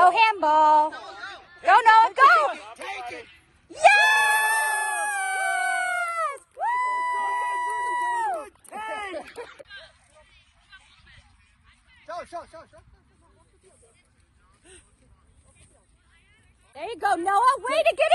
Oh, handball. Go, Noah, go! Take it. Yes! Woo! Show, show, show. There you go, Noah. Way to go!